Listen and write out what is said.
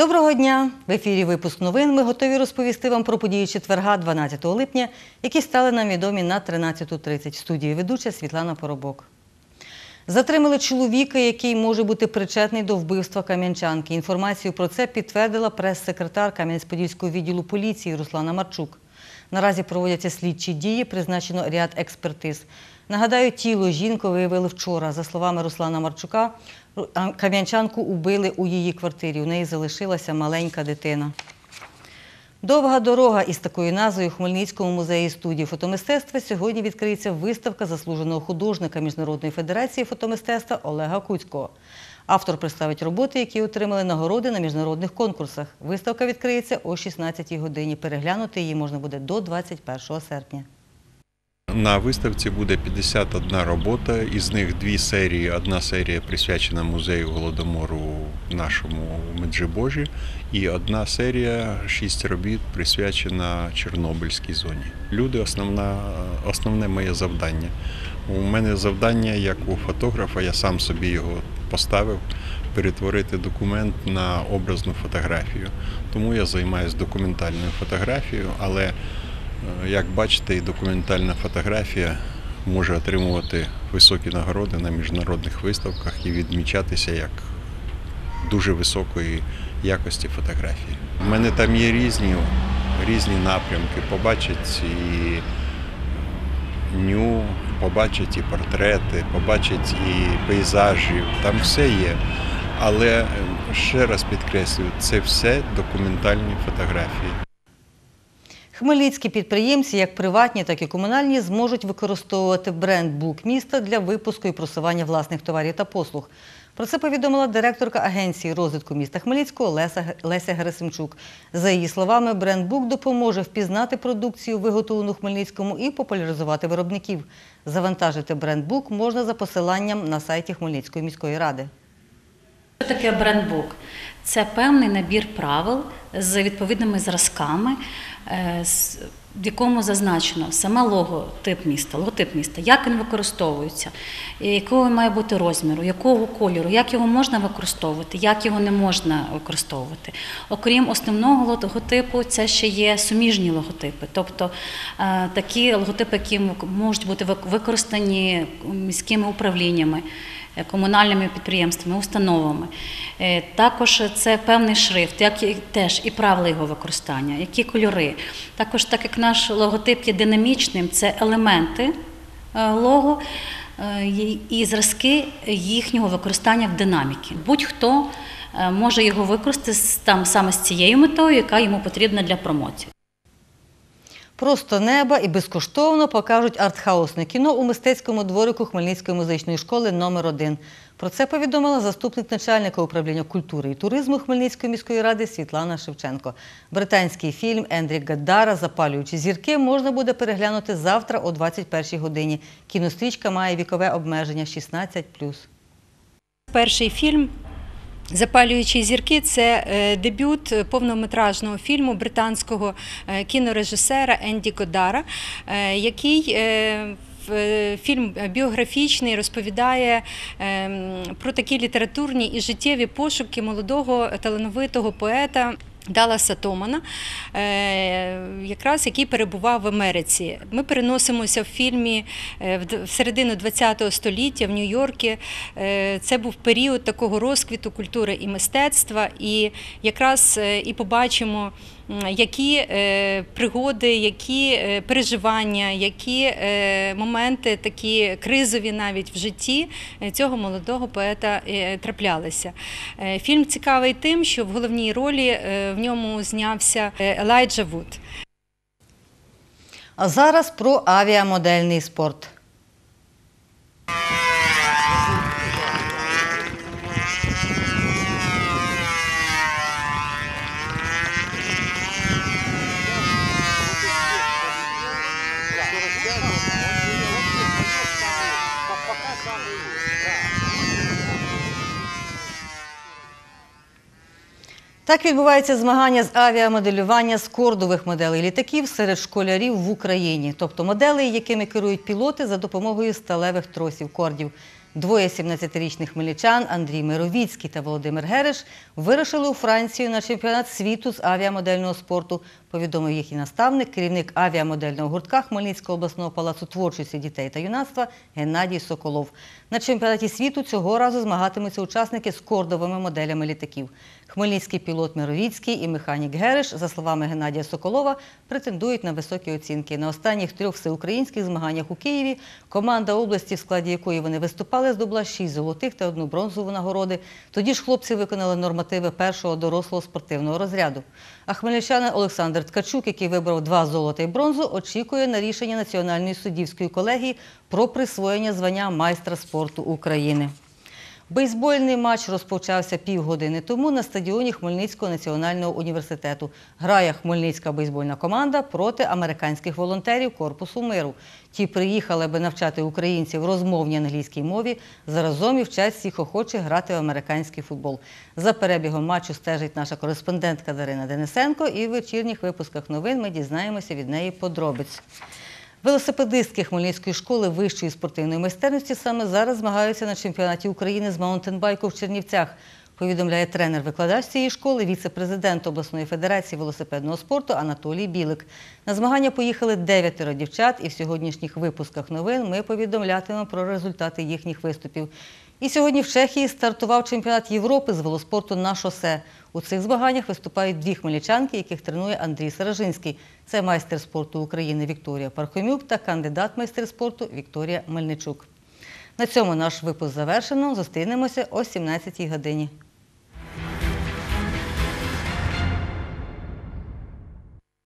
Доброго дня! В ефірі випуск новин. Ми готові розповісти вам про події четверга, 12 липня, які стали нам відомі на 13.30. В студії ведуча Світлана Поробок. Затримали чоловіка, який може бути причетний до вбивства кам'янчанки. Інформацію про це підтвердила прес-секретар Кам'янець-Подільського відділу поліції Руслана Марчук. Наразі проводяться слідчі дії, призначено ряд експертиз. Нагадаю, тіло жінку виявили вчора. За словами Руслана Марчука, кам'янчанку убили у її квартирі. У неї залишилася маленька дитина. Довга дорога із такою назвою у Хмельницькому музеї студії фотомистецтва сьогодні відкриється виставка заслуженого художника Міжнародної федерації фотомистецтва Олега Куцького. Автор представить роботи, які отримали нагороди на міжнародних конкурсах. Виставка відкриється о 16 годині. Переглянути її можна буде до 21 серпня. На виставці буде 51 робота, із них дві серії. Одна серія присвячена музею голодомору нашому Меджибожі, і одна серія шість робіт присвячена Чорнобильській зоні. Люди основна, основне моє завдання. У мене завдання як у фотографа, я сам собі його поставив. Перетворити документ на образну фотографію. Тому я займаюся документальною фотографією, але Як бачите, і документальна фотографія може отримувати високі нагороди на міжнародних виставках і відмічатися як дуже високої якості фотографії. У мене там є різні, різні напрямки. Побачать і ню, побачать і портрети, побачать і пейзажі. Там все є. Але е, ще раз підкреслюю, це все документальні фотографії. Хмельницькі підприємці, як приватні, так і комунальні, зможуть використовувати бренд «Бук міста для випуску і просування власних товарів та послуг. Про це повідомила директорка агенції розвитку міста Хмельницького Леся, Леся Герасимчук. За її словами, бренд «Бук» допоможе впізнати продукцію, виготовлену Хмельницькому, і популяризувати виробників. Завантажити бренд «Бук» можна за посиланням на сайті Хмельницької міської ради. Що таке брендбук? Це певний набір правил з відповідними зразками, е, в якому зазначено саме логотип міста, логотип міста, як він використовується, якого має бути розміру, якого кольору, як його можна використовувати, як його не можна використовувати. Окрім основного логотипу, це ще є суміжні логотипи, тобто е, такі логотипи, які можуть бути використані міськими управліннями комунальними підприємствами, установами. Е, Також це певний шрифт, як і теж і правила його використання, які кольори. Також, так як наш логотип є динамічним, це елементи е, лого е, і- зразки їхнього використання в динаміки. Будь-хто е, може його використати там саме з цією метою, яка йому потрібна для промоції. Просто неба і безкоштовно покажуть артхаусне кіно у мистецькому дворику Хмельницької музичної школи номер 1 Про це повідомила заступник начальника управління культури і туризму Хмельницької міської ради Світлана Шевченко. Британський фільм Ендрі Гаддара Запалюючі зірки можна буде переглянути завтра о 21 годині. Кінострічка має вікове обмеження 16+. Перший фільм Запалюючі зірки це е, дебют повнометражного фільму британського е, кінорежисера Енді Годара, е, який Фільм біографічний розповідає ем, про такі літературні і життєві пошуки молодого талановитого поета Далласа Томана, е, якраз який перебував в Америці. Ми переносимося в фільмі е, в середину ХХ століття в Нью-Йоркі. Е, Це був період такого розквіту культури і мистецтва, і якраз і побачимо. Які пригоди, які переживання, які моменти такі кризові навіть в житті цього молодого поета траплялися. Фільм цікавий тим, що в головній ролі в ньому знявся е, Елайджа Вуд. А зараз про авіамодельний спорт. Так відбуваються змагання з авіамоделювання з кордових моделей літаків серед школярів в Україні, тобто моделей, якими керують пілоти за допомогою сталевих тросів кордів. Двоє 17-річних хмельничан Андрій Мировіцький та Володимир Гереш вирушили у Францію на чемпіонат світу з авіамодельного спорту. Повідомив їхній наставник, керівник авіамодельного гуртка Хмельницького обласного палацу творчості дітей та юнацтва Геннадій Соколов. На чемпіонаті світу цього разу змагатимуться учасники з кордовими моделями літаків. Хмельницький пілот Мировіцький і механік Гереш, за словами Геннадія Соколова, претендують на високі оцінки. На останніх трьох всеукраїнських змаганнях у Києві команда області, в складі якої вони виступали, здобула шість золотих та одну бронзову нагороди. Тоді ж хлопці виконали нормативи першого дорослого спортивного розряду. А хмельничанин Олександр Ткачук, який вибрав два золота і бронзу, очікує на рішення Національної суддівської колегії про присвоєння звання майстра спорту України. Бейсбольний матч розпочався півгодини тому на стадіоні Хмельницького національного університету. Грає хмельницька бейсбольна команда проти американських волонтерів Корпусу миру. Ті приїхали, аби навчати українців розмовній англійській мові. Заразом і вчать всіх охочих грати в американський футбол. За перебігом матчу стежить наша кореспондентка Дарина Денисенко. І в вечірніх випусках новин ми дізнаємося від неї подробиць. Велосипедистки Хмельницької школи вищої спортивної майстерності саме зараз змагаються на чемпіонаті України з маунтенбайку в Чернівцях. Повідомляє тренер-викладач цієї школи, віце-президент обласної федерації велосипедного спорту Анатолій Білик. На змагання поїхали дев'ятеро дівчат, і в сьогоднішніх випусках новин ми повідомлятимемо про результати їхніх виступів. І сьогодні в Чехії стартував чемпіонат Європи з велоспорту на шосе. У цих змаганнях виступають дві хмельничанки, яких тренує Андрій Саражинський. Це майстер спорту України Вікторія Пархомюк та кандидат майстер спорту Вікторія Мельничук. На цьому наш випуск завершено. Зустрінемося о 17 годині.